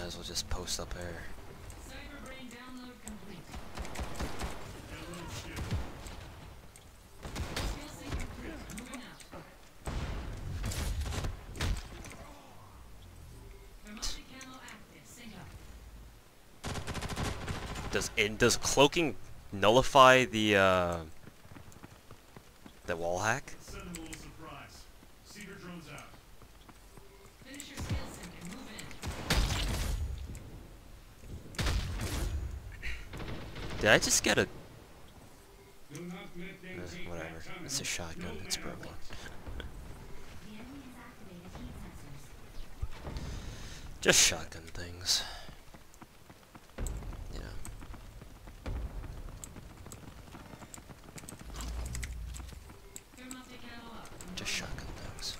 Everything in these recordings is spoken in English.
Might as well just post up here. Does does cloaking nullify the uh the wall hack? Did I just get a uh, whatever? It's a shotgun. It's broken. Just shotgun things. Just shotgun things.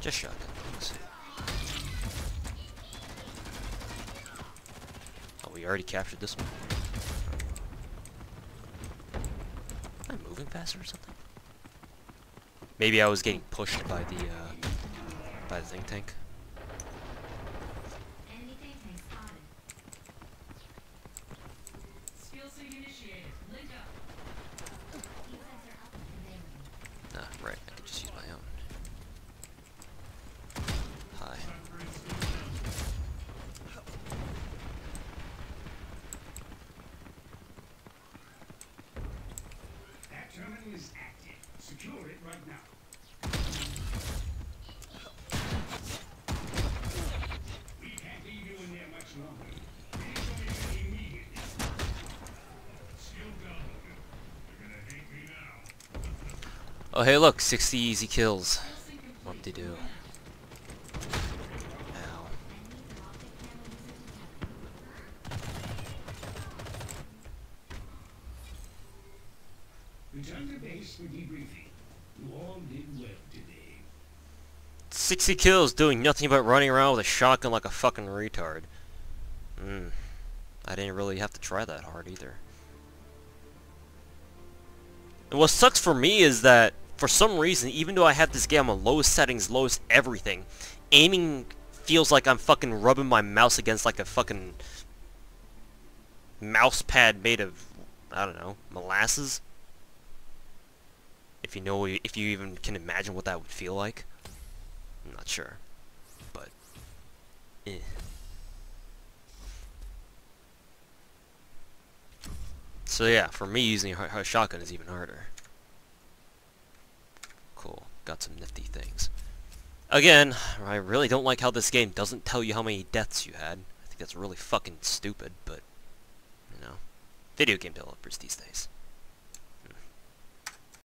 Just shotgun we already captured this one. Am I moving faster or something? Maybe I was getting pushed by the uh, by the think tank. Enemy think tank spotted. Skill sync initiated. Link up. Heat sensor up and conveying. Ah, right. I could just use my own. Hi. That terminal is active. Secure it right now. We can't leave you in there much longer. Oh, hey, look, 60 easy kills. What they do? Return to base for debriefing. You all did well today. 60 kills doing nothing but running around with a shotgun like a fucking retard. Hmm. I didn't really have to try that hard either. And what sucks for me is that, for some reason, even though I have this game on lowest settings, lowest everything, aiming feels like I'm fucking rubbing my mouse against like a fucking mouse pad made of, I don't know, molasses? If you know, if you even can imagine what that would feel like. I'm not sure, but eh. So yeah, for me using a, shotgun is even harder. Cool, got some nifty things. Again, I really don't like how this game doesn't tell you how many deaths you had. I think that's really fucking stupid, but, you know, video game developers these days.